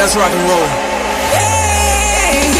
that's rock and roll. Hey.